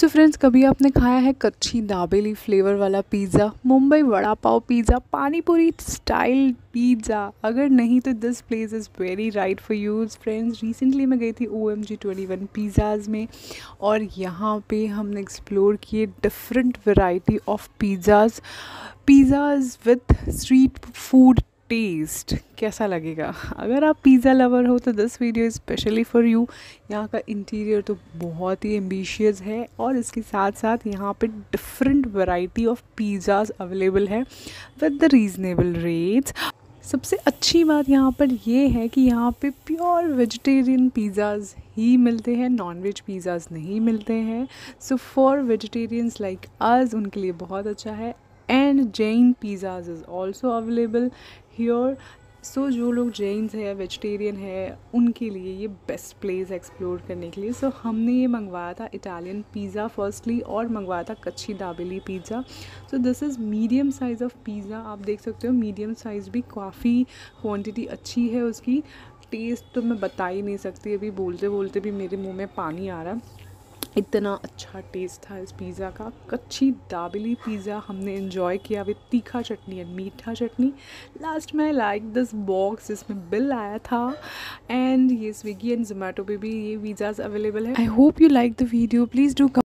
सो so friends कभी आपने खाया है कच्ची दाबेली फ्लेवर वाला pizza Mumbai vada pav pizza panipuri style pizza अगर नहीं तो this place is very right for use friends recently मैं गई थी O M G twenty one pizzas में और यहाँ पे हमने एक्सप्लोर किए different variety of pizzas pizzas with street food taste कैसा लगेगा? अगर आप पिज़्ज़ा लवर हो तो this video specially for you यहाँ का इंटीरियर तो बहुत ही एम्बिशियस है और इसके साथ साथ यहाँ पे different variety of pizzas available है विद द रीज़नेबल रेट्स सबसे अच्छी बात यहाँ पर यह है कि यहाँ पे प्योर वेजिटेरियन पिज़्ज़ाज़ ही मिलते हैं नॉन वेज पिज़्ज़ाज़ नहीं मिलते हैं. सो फॉर वेजिटेरियंस लाइक आज उनके लिए बहुत अच्छा है. And Jain pizzas is also available here so जो लोग जैन्स है वेजिटेरियन है उनके लिए ये बेस्ट प्लेस एक्सप्लोर करने के लिए। सो so, हमने ये मंगवाया था इटालियन पिज़्ज़ा फर्स्टली और मंगवाया था कच्ची dabeli pizza so this is medium size of pizza आप देख सकते हो मीडियम साइज़ भी काफ़ी क्वांटिटी अच्छी है उसकी। टेस्ट तो मैं बता ही नहीं सकती अभी बोलते बोलते भी मेरे मुँह में पानी आ रहा है। इतना अच्छा टेस्ट था इस पिज़्ज़ा का। कच्ची दाबली पिज़्ज़ा हमने इन्जॉय किया विद तीखा चटनी एंड मीठा चटनी। लास्ट में लाइक दिस बॉक्स इसमें बिल आया था एंड ये स्विगी एंड जोमेटो पे भी ये पिज़्ज़ाज अवेलेबल है। I hope you like the video please do